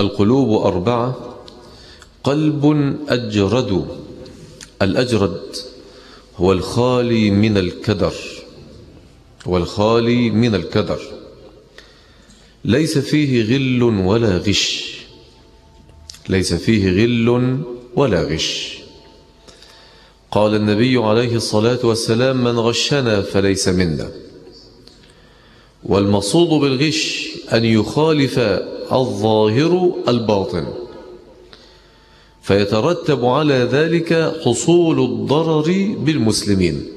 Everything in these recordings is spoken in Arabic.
القلوب أربعة قلب أجرد الأجرد هو الخالي من الكدر هو الخالي من الكدر. ليس فيه غل ولا غش ليس فيه غل ولا غش. قال النبي عليه الصلاة والسلام من غشنا فليس منا. والمقصود بالغش أن يخالف الظاهر الباطن. فيترتب على ذلك حصول الضرر بالمسلمين.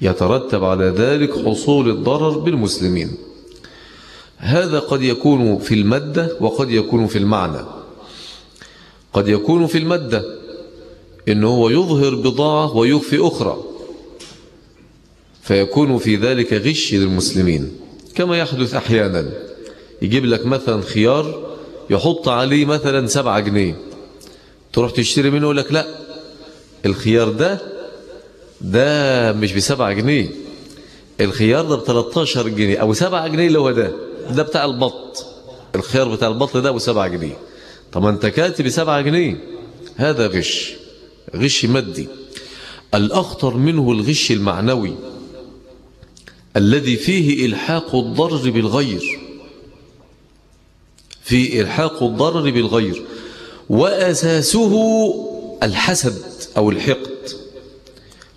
يترتب على ذلك حصول الضرر بالمسلمين. هذا قد يكون في المادة وقد يكون في المعنى. قد يكون في المادة إنه هو يظهر بضاعة ويخفي أخرى. فيكون في ذلك غش للمسلمين كما يحدث أحيانا. يجيب لك مثلا خيار يحط عليه مثلا سبعة جنيه. تروح تشتري منه يقول لك لا الخيار ده ده مش بسبعة جنيه. الخيار ده ب 13 جنيه أو 7 جنيه اللي هو ده ده بتاع البط. الخيار بتاع البط ده ب 7 جنيه. طب أنت كاتب ب 7 جنيه. هذا غش غش مادي. الأخطر منه الغش المعنوي الذي فيه إلحاق الضرر بالغير. في إلحاق الضرر بالغير وأساسه الحسد أو الحقد.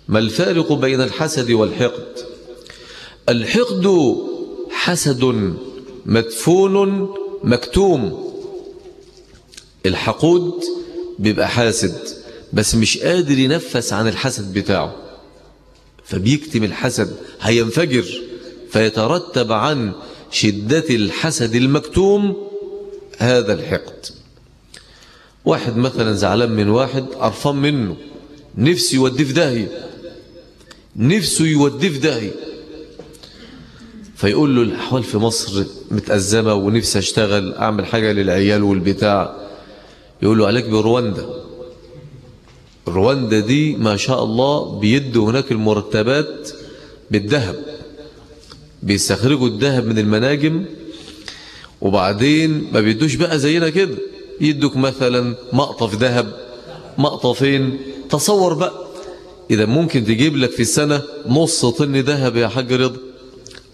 ما الفارق بين الحسد والحقد؟ الحقد حسد مدفون مكتوم. الحقود بيبقى حاسد بس مش قادر ينفس عن الحسد بتاعه. فبيكتم الحسد هينفجر فيترتب عن شدة الحسد المكتوم هذا الحقد. واحد مثلا زعلان من واحد قرفان منه. نفسه يوديه في داهية. نفسه يوديه في داهية. فيقول له الأحوال في مصر متأزمة ونفسي أشتغل أعمل حاجة للعيال والبتاع. يقول له عليك برواندا. رواندا دي ما شاء الله بيدوا هناك المرتبات بالذهب. بيستخرجوا الذهب من المناجم وبعدين ما بيدوش بقى زينا كده. يدوك مثلا مقطف ذهب مقطفين. تصور بقى إذا ممكن تجيب لك في السنة نص طن ذهب يا حاج رضا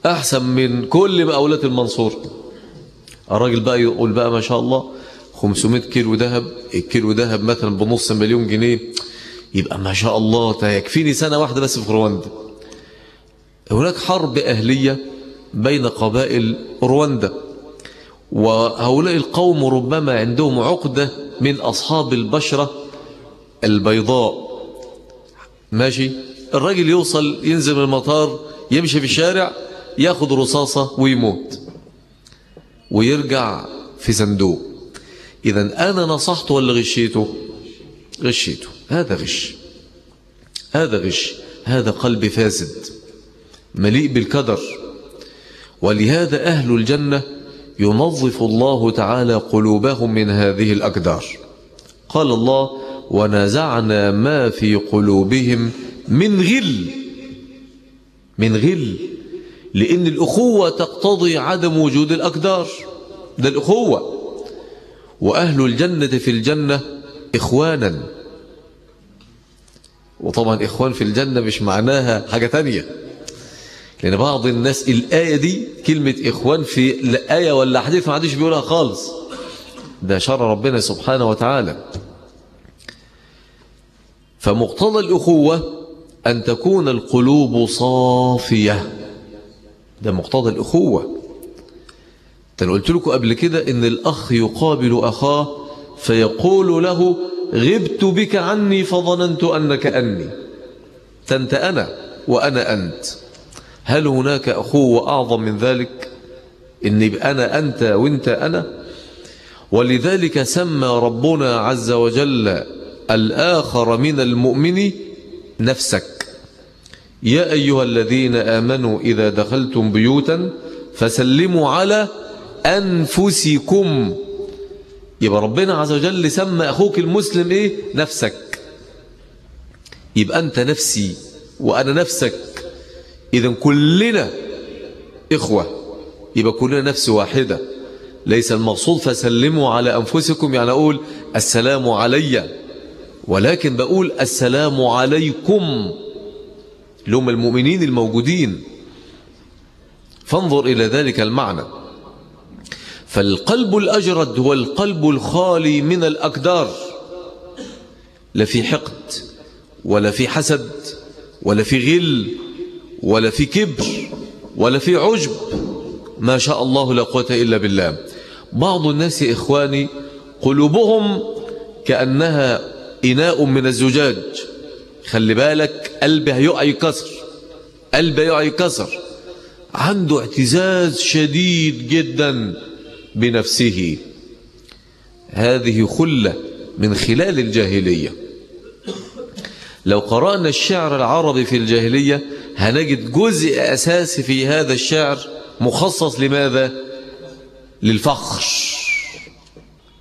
أحسن من كل مقاولات المنصور. الراجل بقى يقول بقى ما شاء الله 500 كيلو ذهب الكيلو ذهب مثلا بنص مليون جنيه. يبقى ما شاء الله يكفيني سنة واحدة بس في رواندا. هناك حرب أهلية بين قبائل رواندا. وهؤلاء القوم ربما عندهم عقدة من أصحاب البشرة البيضاء. ماشي؟ الراجل يوصل ينزل من المطار يمشي في الشارع ياخد رصاصة ويموت ويرجع في صندوق. إذا أنا نصحته ولا غشيته؟ غشيته. هذا غش. هذا غش. هذا قلب فاسد مليء بالكدر. ولهذا أهل الجنة ينظف الله تعالى قلوبهم من هذه الأقدار. قال الله ونزعنا ما في قلوبهم من غل من غل لأن الأخوة تقتضي عدم وجود الأقدار. ده الأخوة. وأهل الجنة في الجنة إخوانا. وطبعا إخوان في الجنة مش معناها حاجة تانية. لأن بعض الناس الآية دي كلمة إخوان في الآية ولا حديث ما عادش بيقولها خالص. ده شرع ربنا سبحانه وتعالى. فمقتضى الأخوة أن تكون القلوب صافية. ده مقتضى الأخوة. أنا قلت لكم قبل كده إن الأخ يقابل أخاه فيقول له غبت بك عني فظننت أنك أني. أنت أنا وأنا أنت. هل هناك أخوة أعظم من ذلك؟ إني أنا أنت وإنت أنا. ولذلك سمى ربنا عز وجل الآخر من المؤمن نفسك. يا أيها الذين آمنوا إذا دخلتم بيوتا فسلموا على أنفسكم. يبقى ربنا عز وجل سمى أخوك المسلم إيه؟ نفسك. يبقى أنت نفسي وأنا نفسك. إذا كلنا إخوة يبقى كلنا نفس واحدة. ليس المقصود فسلموا على أنفسكم يعني أقول السلام علي ولكن بقول السلام عليكم لهم المؤمنين الموجودين. فانظر إلى ذلك المعنى. فالقلب الأجرد هو القلب الخالي من الأكدار لا في حقد ولا في حسد ولا في غل ولا في كبر ولا في عجب. ما شاء الله لا قوة إلا بالله. بعض الناس يا إخواني قلوبهم كأنها إناء من الزجاج. خلي بالك قلبه هيقع يكسر قلبه يقع يكسر عنده اعتزاز شديد جدا بنفسه. هذه خلة من خلال الجاهلية. لو قرأنا الشعر العربي في الجاهلية هنجد جزء أساسي في هذا الشعر مخصص لماذا؟ للفخر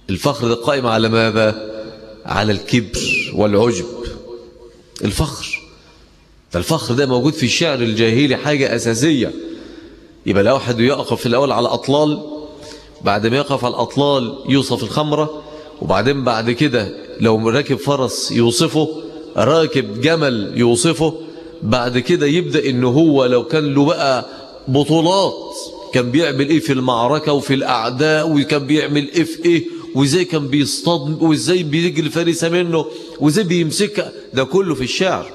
الفخر ده قائم على ماذا؟ على الكبر والعجب الفخر فالفخر ده موجود في الشعر الجاهلي حاجة أساسية يبقى لو أحد يقف في الأول على أطلال بعد ما يقف على الأطلال يوصف الخمرة وبعدين بعد كده لو راكب فرس يوصفه راكب جمل يوصفه بعد كده يبدأ إنه هو لو كان له بقى بطولات كان بيعمل إيه في المعركة وفي الأعداء وكان بيعمل إيه في إيه وإزاي كان بيصطاد وإزاي بيجي الفريسة منه وإزاي بيمسكها ده كله في الشعر.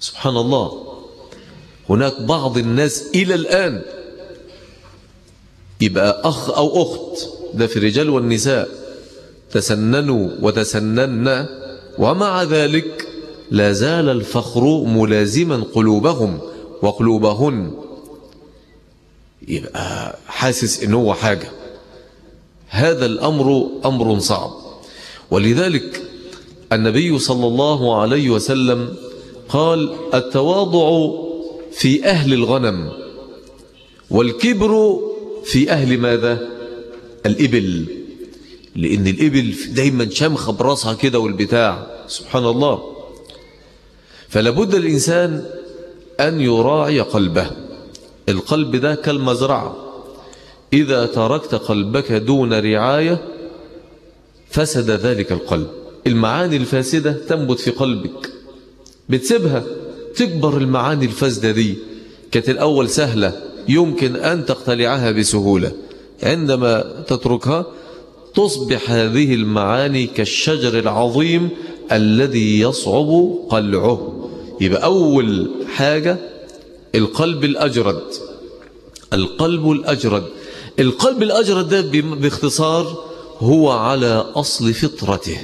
سبحان الله. هناك بعض الناس إلى الآن يبقى أخ أو أخت ده في الرجال والنساء تسننوا وتسنن ومع ذلك لا زال الفخر ملازما قلوبهم وقلوبهن. يبقى حاسس إنه هو حاجة. هذا الأمر أمر صعب. ولذلك النبي صلى الله عليه وسلم قال التواضع في أهل الغنم والكبر في أهل ماذا؟ الإبل. لأن الإبل دايما شمخة براسها كده والبتاع. سبحان الله. فلابد الإنسان أن يراعي قلبه. القلب ده كالمزرعة. إذا تركت قلبك دون رعاية فسد ذلك القلب. المعاني الفاسدة تنبت في قلبك. بتسيبها تكبر المعاني الفاسدة دي. كانت الأول سهلة يمكن أن تقتلعها بسهولة. عندما تتركها تصبح هذه المعاني كالشجر العظيم الذي يصعب قلعه. يبقى أول حاجة القلب الأجرد القلب الأجرد. القلب الأجرد ده باختصار هو على أصل فطرته.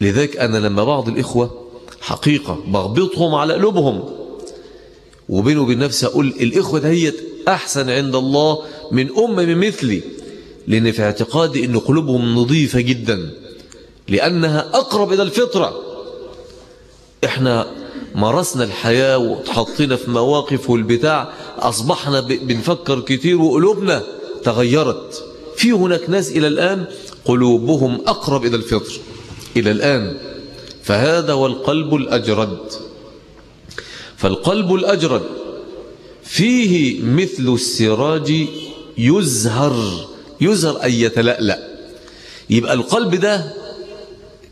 لذلك أنا لما بعض الإخوة حقيقة بغبطهم على قلوبهم وبينه وبين نفسي أقول الإخوة دهيت أحسن عند الله من أمة مثلي لأن في اعتقادي أن قلوبهم نظيفة جدا لأنها أقرب إلى الفطرة. إحنا مارسنا الحياة وتحطينا في مواقف والبتاع أصبحنا بنفكر كتير وقلوبنا تغيرت. في هناك ناس إلى الآن قلوبهم أقرب إلى الفطر. إلى الآن. فهذا هو القلب الأجرد. فالقلب الأجرد فيه مثل السراج يزهر يزهر أن يتلألأ. يبقى القلب ده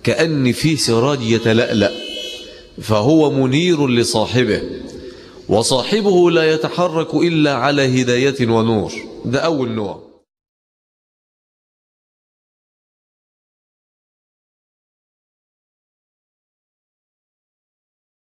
كأن فيه سراج يتلألأ. فهو منير لصاحبه وصاحبه لا يتحرك إلا على هداية ونور. ده أول نوع.